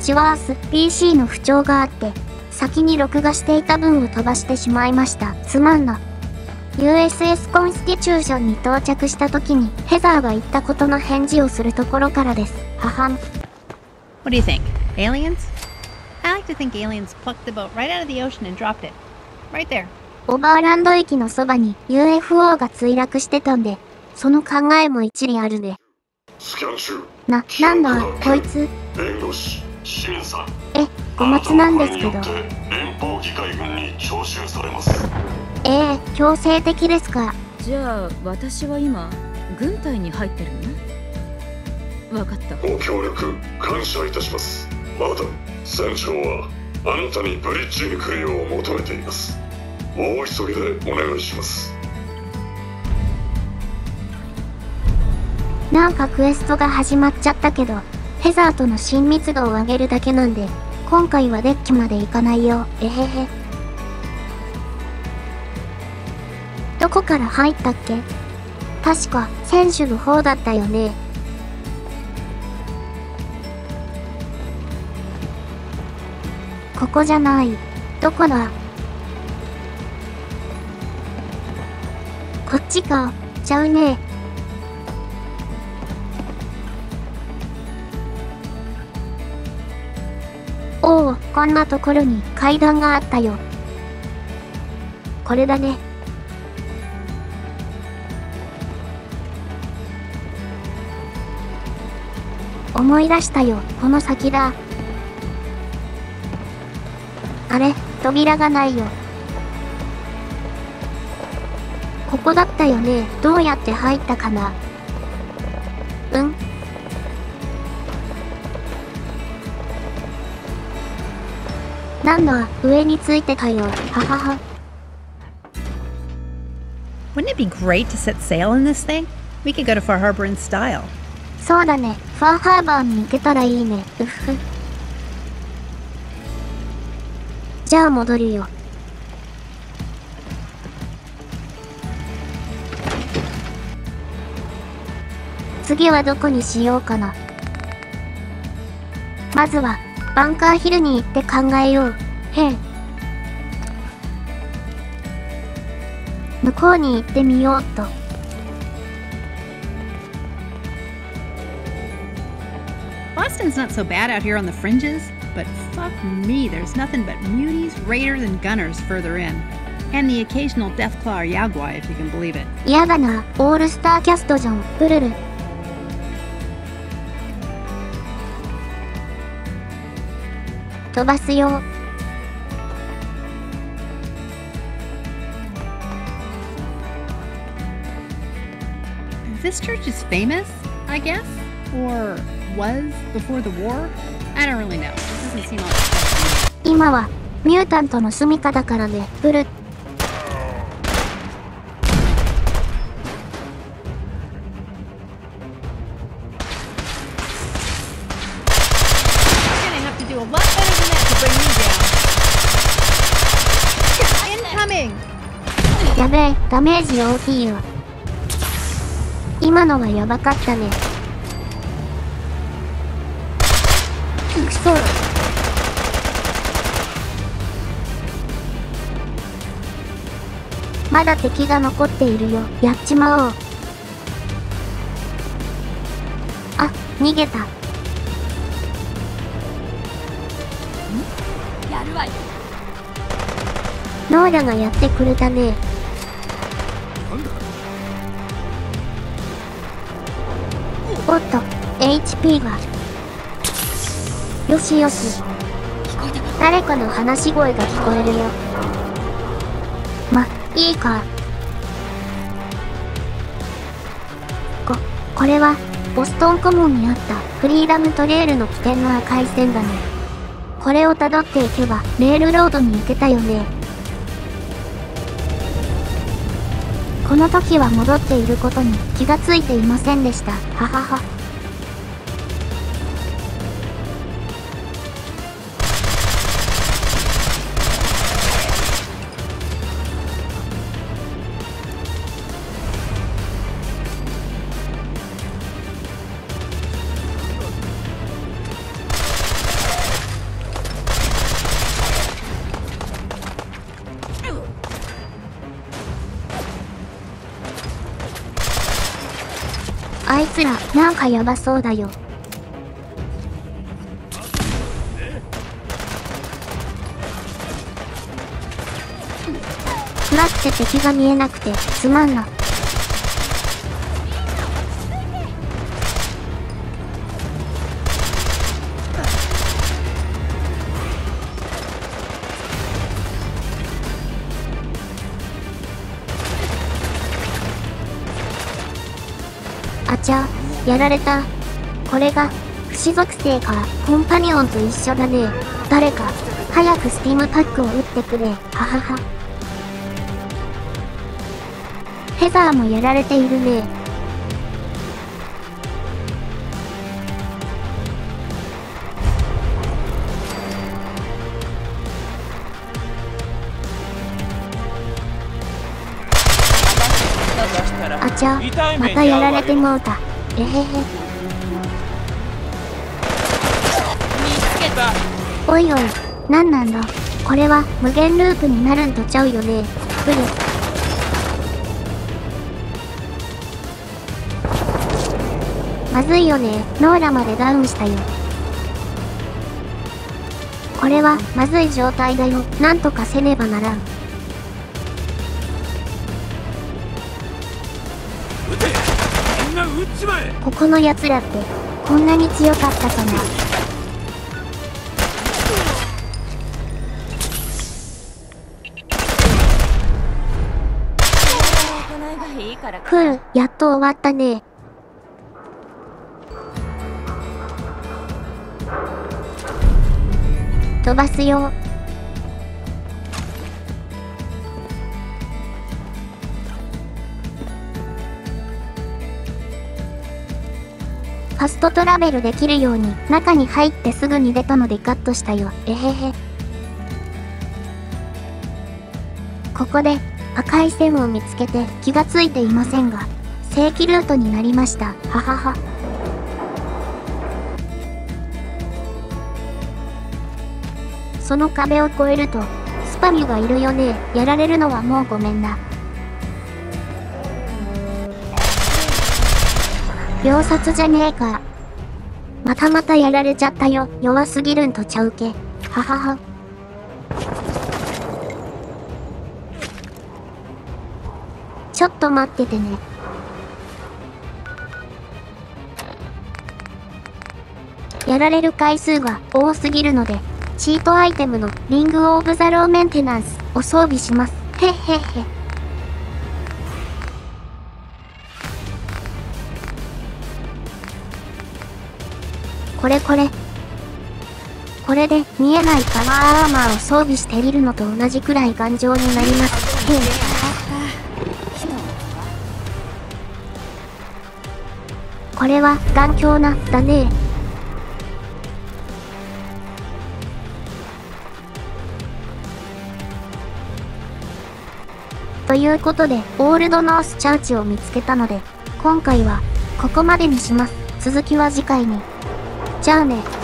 シワース PC の不調があって、先に録画していた分を飛ばしてしまいました。すまんな。USS コンスティチューションに到着した時にヘザーが言ったことの返事をするところからです。ははん。What do you think? Aliens? I like to think aliens plucked the boat right out of the ocean and dropped it. Right there. オーバーランド駅のそばに UFO が墜落してたんで、その考えも一理あるね。スキャン中な、なんだ、こいつ。弁護士清水さんえ、小松なんですけど連邦議会軍に徴収されます。ええ強制的ですか？じゃあ私は今軍隊に入ってるの？わかった。ご協力感謝いたします。マダム船長はあなたにブリッジに来るよう求めています。大急ぎでお願いします。なんかクエストが始まっちゃったけど、ヘザーとの親密度を上げるだけなんで、今回はデッキまで行かないよ。えへへ。どこから入ったっけ？確か、選手の方だったよね。ここじゃない。どこだ？こっちか。ちゃうね。おお、こんなところに階段があったよ。これだね。思い出したよ、この先だ。あれ、扉がないよ。ここだったよね。どうやって入ったかなうん？なんだ、上についてたよ。ははは。Wouldn't it be great to set sail in this thing? We could go to Far Harbor in style. そうだね。ファーハーバーに行けたらいいね。うっふ。じゃあ戻るよ。次はどこにしようかな。まずは、バンカーヒルに行って考えよう。へん。向こうに行ってみようっと。 Boston's not so bad out here on the fringes, but fuck me, there's nothing but muties, raiders, and gunners further in. And the occasional Deathclaw or Yagwai, if you can believe it. 嫌だな、オールスターキャストじゃん、プルル。 飛ばすよ。This church is famous, I guess? Or was before the war? I don't really know. It doesn't seem all that. 今は、ミュータントの住処だからね、プル。You're やべえ、ダメージ大きいよ。今のはやばかったね。くそ。まだ敵が残っているよ。やっちまおう。あ、逃げた。やるわよノーラがやってくれたね。おっと、HP が。よしよし。誰かの話し声が聞こえるよ。ま、いいか。こ、これは、ボストンコモンにあったフリーダムトレールの起点の赤い線だね。これを辿っていけば、レールロードに行けたよね。の時は戻っていることに気がついていませんでした。ははは。あいつら、なんかヤバそうだよ。暗くて敵が見えなくて、すまんな。ちゃ、やられた。これが、不死属性か、コンパニオンと一緒だね。誰か、早くスティームパックを打ってくれ、ははは。ヘザーもやられているね。あちゃ、またやられてもうた。えへへ。おいおい、なんなんだ？これは無限ループになるんとちゃうよね。ブリ。まずいよね。ノーラまでダウンしたよ。これはまずい状態だよ。なんとかせねばならん。ここの奴らって、こんなに強かったかな。ふう、やっと終わったね。飛ばすよ。ファストトラベルできるように中に入ってすぐに出たのでカットしたよ。えへへ。ここで赤い線を見つけて気がついていませんが、正規ルートになりました。ははは。その壁を越えると、スパミュがいるよね。やられるのはもうごめんな。秒殺じゃねえか。またまたやられちゃったよ。弱すぎるんとちゃうけ。ははは。ちょっと待っててね。やられる回数が多すぎるので、チートアイテムのリングオブザローメンテナンスを装備します。へっへっへ。これこれ。これで見えないパワーアーマーを装備しているのと同じくらい頑丈になります。へえ。これは頑強な、だねということで、オールドノースチャーチを見つけたので、今回は、ここまでにします。続きは次回に。じゃあね。